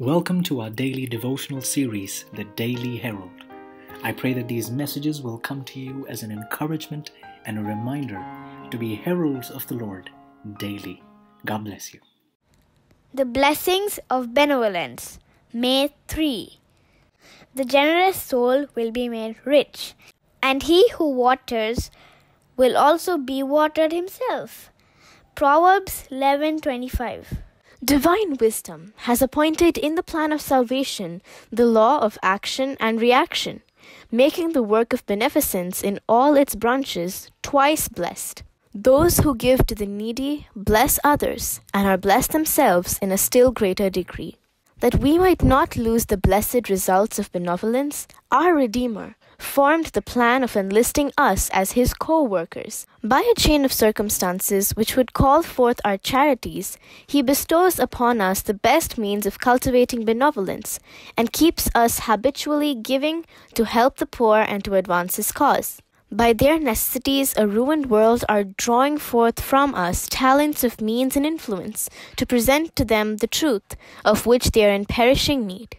Welcome to our daily devotional series, The Daily Herald. I pray that these messages will come to you as an encouragement and a reminder to be heralds of the Lord daily. God bless you. The Blessings of Benevolence, May 3. The generous soul will be made rich, and he who waters will also be watered himself. Proverbs 11:25. Divine wisdom has appointed in the plan of salvation the law of action and reaction, making the work of beneficence in all its branches twice blessed. Those who give to the needy bless others and are blessed themselves in a still greater degree. That we might not lose the blessed results of benevolence, our Redeemer formed the plan of enlisting us as his co workers. By a chain of circumstances which would call forth our charities, he bestows upon us the best means of cultivating benevolence, and keeps us habitually giving to help the poor and to advance his cause. By their necessities, a ruined world are drawing forth from us talents of means and influence to present to them the truth of which they are in perishing need.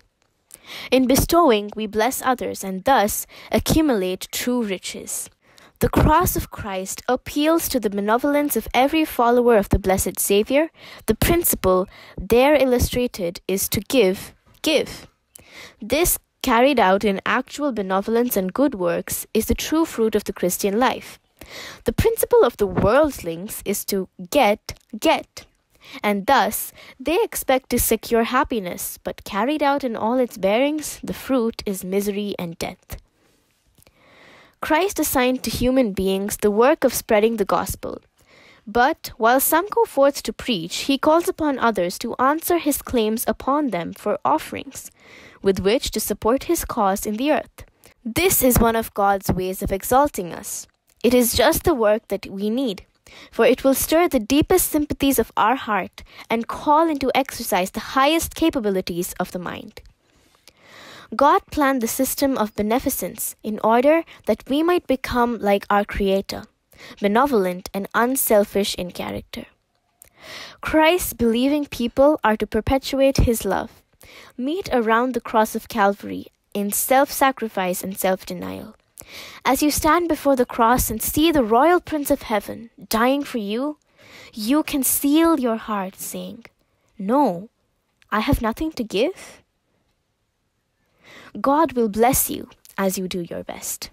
In bestowing, we bless others and thus accumulate true riches. The cross of Christ appeals to the benevolence of every follower of the blessed Savior. The principle there illustrated is to give, give. This, carried out in actual benevolence and good works, is the true fruit of the Christian life. The principle of the worldlings is to get, get and thus they expect to secure happiness, but carried out in all its bearings, the fruit is misery and death. Christ assigned to human beings the work of spreading the gospel. But while some go forth to preach, he calls upon others to answer his claims upon them for offerings, with which to support his cause in the earth. This is one of God's ways of exalting us. It is just the work that we need for it will stir the deepest sympathies of our heart and call into exercise the highest capabilities of the mind. God planned the system of beneficence in order that we might become like our Creator, benevolent and unselfish in character. Christ's believing people are to perpetuate His love, meet around the cross of Calvary in self sacrifice and self denial. As you stand before the cross and see the royal Prince of Heaven dying for you, you can seal your heart, saying, No, I have nothing to give. God will bless you as you do your best.